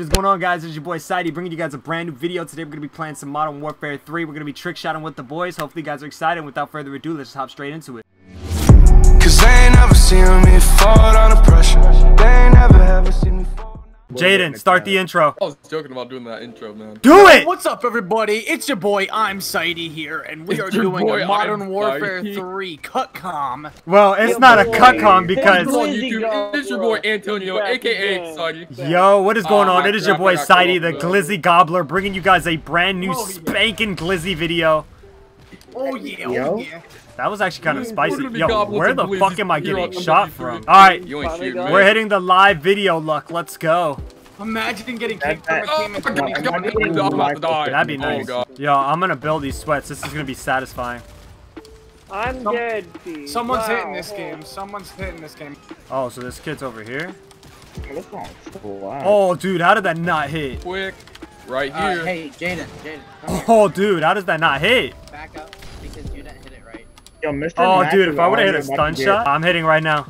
What is going on guys, it's your boy Sightey bringing you guys a brand new video. Today we're going to be playing some Modern Warfare 3. We're going to be trick shotting with the boys. Hopefully you guys are excited. Without further ado, let's hop straight into it. Cause they ain't never seen me fall under pressure. They ain't never ever seen me fall. Jaden, start the intro. I was joking about doing that intro, man. Do it! What's up, everybody? It's your boy, I'm Sightey here, and we It's are doing boy, a Modern I'm Warfare Sightey. 3 Cutcom. Well, it's not a cutcom because... Come on, YouTube. It is your boy Antonio, aka Saudi. Yo, what is going Oh, on? It is your boy I Sightey, the Glizzy Gobbler, bringing you guys a brand new Oh, yeah. spanking Glizzy video. Oh yeah, oh yeah. That was actually kind of spicy. Yo, where the fuck am I getting shot from? Alright, You ain't shooting, man. we're hitting the live video luck. Let's go. Imagine getting kicked from a Oh team my god, I'm coming about in. to- I'm about to die. That'd be Oh nice. Yo, I'm gonna build these sweats. This is gonna be satisfying. I'm Some- dead. P. Someone's wow. hitting this game. Someone's hitting this game. Oh, so this kid's over here? This one's wow. Oh, dude, how did that not hit? Quick, right Uh, here. hey, Jaden, Jaden. Oh, dude, how does that not hit? Right. Yo, Mr. Oh, Max dude, if I would have hit a stun shot, get- I'm hitting right now.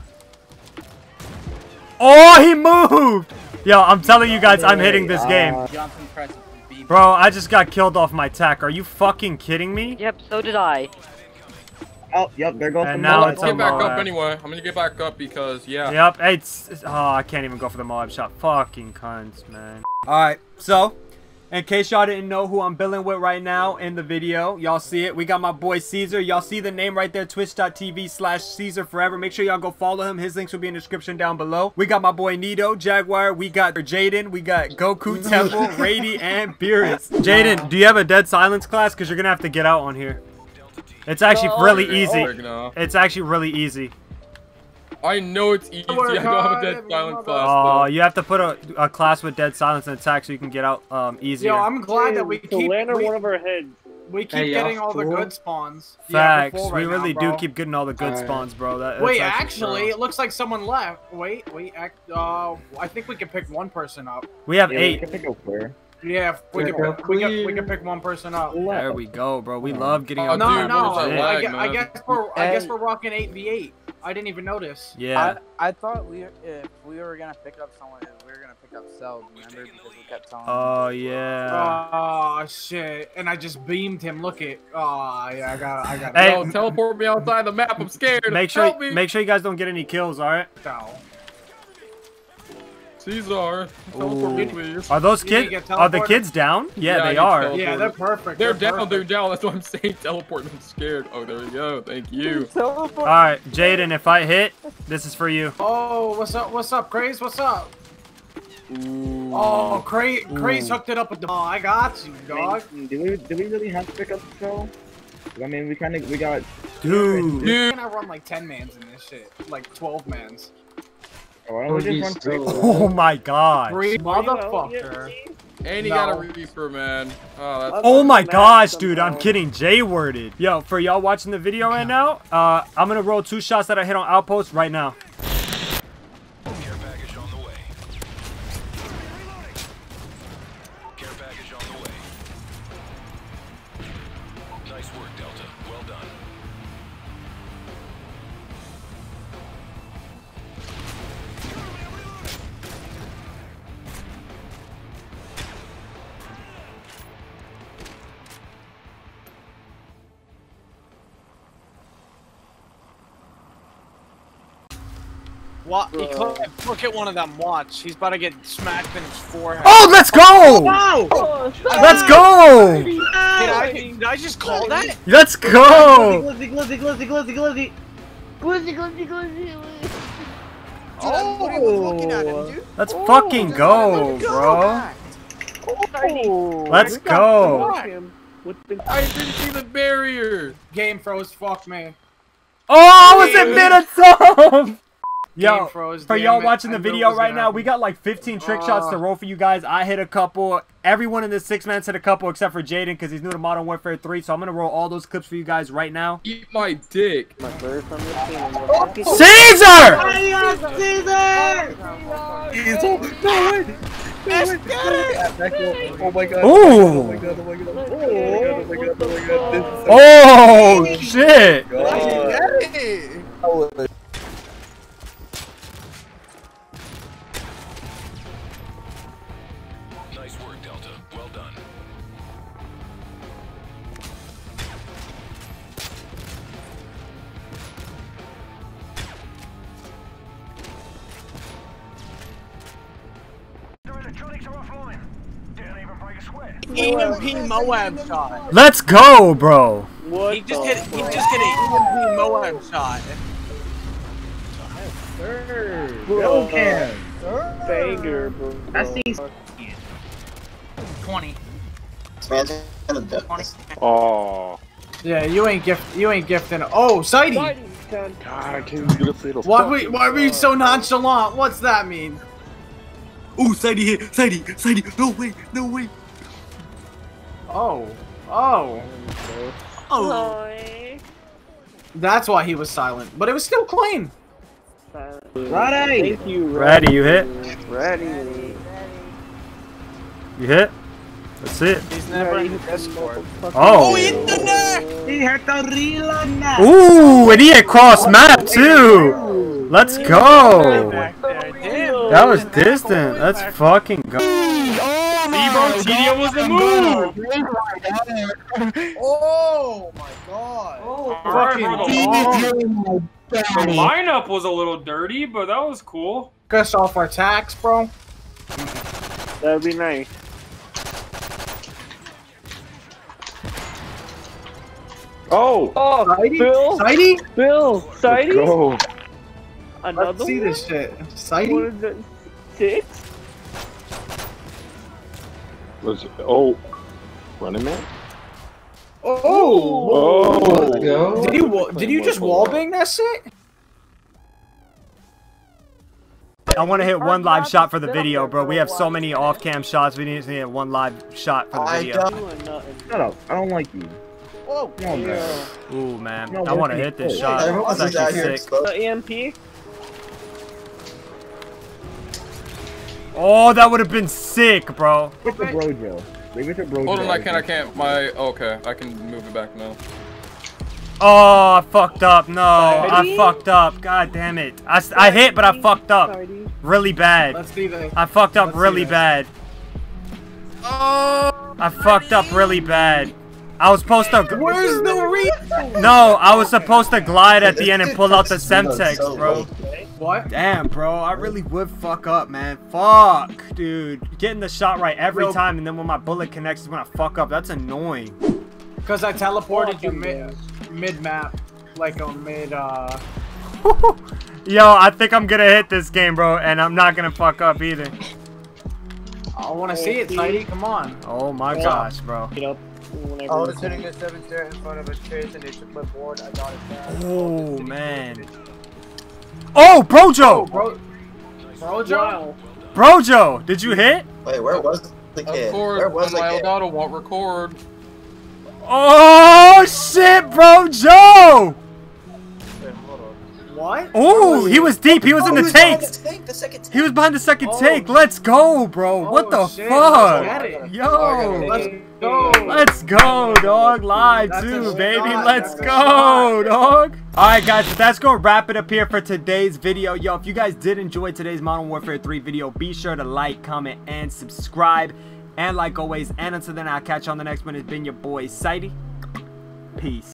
Oh, he moved! Yo, I'm telling you guys, I'm hitting this game. Uh, Johnson press B. Bro, I just got killed off my tech. Are you fucking kidding me? Yep, so did I. oh, yep, there goes And the now Moab. it's Let's a get back Moab. up anyway. I'm gonna get back up because, yeah. Yep, it's, it's- oh, I can't even go for the mob shot. Fucking cunts, man. Alright, so, in case y'all didn't know who I'm billing with right now in the video, y'all see it. We got my boy Caesar. Y'all see the name right there, twitch.tv slash Caesar Forever. Make sure y'all go follow him. His links will be in the description down below. We got my boy Nito, Jaguar. We got Jaden. We got Goku Temple, Rady, and Beerus. Jaden, do you have a dead silence class? Because you're going to have to get out on here. It's actually really easy. It's actually really easy. I know it's easy. I don't have a dead silence class. Oh, though. you have to put a, a class with dead silence and attack so you can get out um, easier. Yo, I'm glad that we To keep land on we, one of our heads. we keep Hey, getting y'all all the good spawns. Yeah, Facts. full we right really now, do keep getting all the good Alright. spawns, bro. That, that's Wait, actually- actually, it looks like someone left. Wait, wait, act, uh, I think we can pick one person up. we have Yeah, we eight. can pick up clear. Yeah, we can, pick, we can we can pick one person up. There we go, bro. We love getting Oh, out. no, dude, no, what is that I, guess, I guess we're I guess we're rocking eight v eight. I didn't even notice. Yeah. I, I thought we if we were gonna pick up someone, we were gonna pick up Cell, remember? Because we kept telling. Oh him. yeah. Oh shit! And I just beamed him. Look it. Oh yeah, I got I got Hey, Yo, teleport me outside the map. I'm scared. Make sure, Help me. make sure you guys don't get any kills. All right. No. Caesar, teleport me, please. Are those kids? Are the kids down? Yeah, Yeah, they are. tele- Yeah, they're perfect. They're down. perfect. They're down. That's what I'm saying. Teleport. I'm scared. Oh, there we go. Thank you. All right, Jaden. If I hit, this is for you. Oh, what's up? What's up, Craze? What's up? Ooh. Oh, Craze, Craze hooked it up with the. Oh, I got you, I dog. mean, do we do we really have to pick up the show? I mean, we kind of we got. Dude. Dude. Can I run like ten mans in this shit? Like twelve mans. Oh, why don't we just run free? Oh my god. Three motherfucker. And he got a No. reaper, man. Oh, that's. Oh my gosh, dude, I'm getting J-worded. Yo, for y'all watching the video right now, uh, I'm gonna roll two shots that I hit on outpost right now. What? He clicked, look at one of them. Watch. He's about to get smacked in his forehead. Oh, let's go! Oh, wow! Oh, let's go! Did I, did I just call that? Let's go! Glizzy, glizzy, glizzy, glizzy, glizzy. Glizzy, glizzy, glizzy. Oh! Let's fucking go, bro. Oh! Let's go. I didn't see the barrier. Game froze. Fuck me. Oh, I was in mid of Yo, Game froze, for y'all watching I the video right now, happen. we got like 15 trick shots to Uh. roll for you guys. I hit a couple. Everyone in this six man hit a couple except for Jaden because he's new to Modern Warfare 3. So I'm gonna roll all those clips for you guys right now. Eat my dick. Caesar! Oh my god. Ooh. Oh my god, oh my god. Oh my god, oh my god, oh my god. This is so Oh shit! god. EMP Moab shot. Let's go, bro. What He just the hit. He fuck? just hit an EMP Moab shot. Go Cam. banger, bro. I see. Twenty. Oh. Yeah, you ain't gift. You ain't gifting. Oh, Sightey. God, I can't get a little Why we? Why are we so nonchalant? What's that mean? Ooh, Sadie hit. Sadie, Sadie. No way, no way. Oh. Oh. Oh. That's why he was silent. But it was still clean. Ready. Thank you, Ready, you hit? Ready. You hit? That's it. He's never in the Discord. Oh. oh he hit the neck. He had the real on that. Ooh, and he hit cross map too. Let's go. Back there. Damn. That was distant. Let's fucking go. Bro, TDM was the move. Oh my god. Oh, fucking Alright, The lineup was a little dirty, but that was cool. us off our tax, bro. That would be nice. Oh, Oh, Sightey? Bill, Sightey? Bill, let's go. Another Let's see one? this shit. What Sightey? is it? Six? Let's. Oh, running man. Oh. Oh, Did you did you just wallbang that shit? I want to hit one live shot for the video, bro. We have so many off-cam shots. We need to hit one live shot for the video. Doing nothing. Shut up. I don't like you. Whoa. Come on, bro. Ooh, man. I want to hit this shot. Everyone's It's actually sick. The EMP? Oh, that would have been sick, bro. Get the Brojo. Leave it to Brojo. Hold on, I can't, I can't. My okay, I can move it back now. Oh, I fucked up. No, I fucked up. God damn it. I, I hit, but I fucked up. Sightey. Really bad. Let's see the. I fucked up Let's really that. bad. I fucked up really bad. I was supposed to. Where's the re? No, I was supposed to glide at the end and pull out the Semtex, bro. Late. What? Damn, bro, I really would fuck up, man. Fuck, dude. Getting the shot right every Yo. time, and then when my bullet connects is when I fuck up. That's annoying. Because I teleported you mid mid map, like on mid. uh... Yo, I think I'm gonna hit this game, bro, and I'm not gonna fuck up either. I want to see it, Sightey. Come on. Oh my Yeah. gosh, bro. Get up. Whenever I you was can. sitting at seven stair in front of a chase and they took my board. I got it back. Oh man. Oh, Brojo! Oh, Bro, Brojo. Wow. Brojo, did you hit? Wait, where was the kid? Of course, Where was on the my kid? Elgato won't record. Oh shit, Brojo! What? Oh, he was deep. He was in Oh, the he behind tank. the tank, the second tank. He was behind the second Oh. tank. Let's go, bro. Oh, what Oh, the shit, fuck? let's get it. Yo, Let's go. let's go, dog. Live That's a too, shot. baby. Let's That's go, dog. All right, guys. So that's gonna wrap it up here for today's video. Yo, if you guys did enjoy today's Modern Warfare 3 video, be sure to like, comment, and subscribe. And like always, and until then, I'll catch you on the next one. It's been your boy, Sightey. Peace.